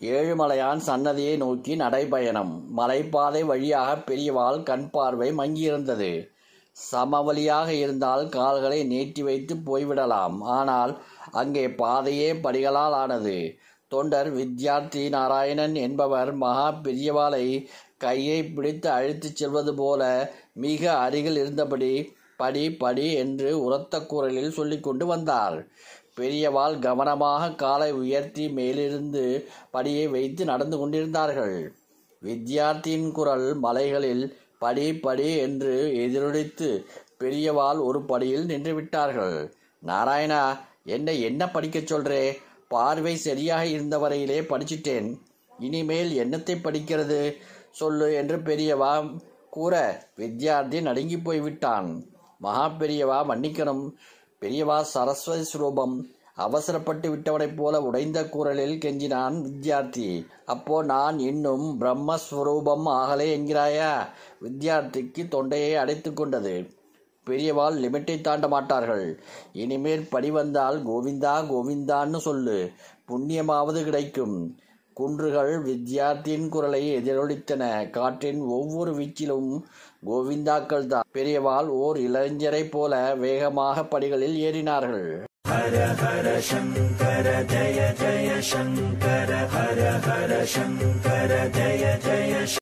ஏழுமலையான் சன்னதியை நோக்கி நடைபயணம். மலைப்பாதை வழியாக பெரியவாள் கண் பார்வை மங்கியிருந்தது. சமவெளியாக இருந்தால் கால்களை நீட்டி வைத்து போய்விடலாம். ஆனால் அங்கே பாதையே படிகளால் ஆனது. தொண்டர் வித்யார்த்தி நாராயணன் என்பவர் மகா பெரியவாளை கையை பிடித்து அழைத்துச் செல்வது போல மிக அருகில் இருந்தபடி படி படி என்று உரத்த குரலில் சொல்லிக்கொண்டு வந்தார் பெரியவாள் கவனமாக காலை உயர்த்தி மேலிருந்து படியை வைத்து நடந்து கொண்டிருந்தார்கள். வித்யார்த்தியின் குரல் மலைகளில் படி படி என்று எதிரொலித்து பெரியவாள் ஒரு படியில் நின்று விட்டார்கள். நாராயணா என்னை என்ன படிக்கச் சொல்றே? பார்வை சரியாக இருந்த வரையிலே படிச்சிட்டேன். இனிமேல் என்னத்தை படிக்கிறது? சொல்லு என்று பெரியவா கூற வித்யார்த்தி நடுங்கி போய்விட்டான். மகா பெரியவா மன்னிக்கணும். பெரியவா சரஸ்வதி சுரூபம். அவசரப்பட்டு விட்டவனைப் போல உடைந்த குரலில் கெஞ்சினான் வித்யார்த்தி. அப்போ நான் இன்னும் பிரம்மஸ்வரூபம் ஆகலே என்கிறாயா? வித்யார்த்திக்கு தொண்டையை அடைத்து கொண்டது. பெரியவாள் லிமிட்டை தாண்ட மாட்டார்கள். இனிமேல் படி வந்தால் கோவிந்தா கோவிந்தான்னு சொல்லு. புண்ணியமாவது கிடைக்கும். குன்றுகள் வித்யார்த்தியின் குரலை எதிரொலித்தன. காற்றின் ஒவ்வொரு வீச்சிலும் கோவிந்தாக்கள் தான் பெரியவாள் ஓர் இளைஞரைப் போல வேகமாக படிகளில் ஏறினார்கள். ஹர ஹர சங்கர ஜய ஜய சங்கர ஹர ஹர சங்கர ஜய ஜய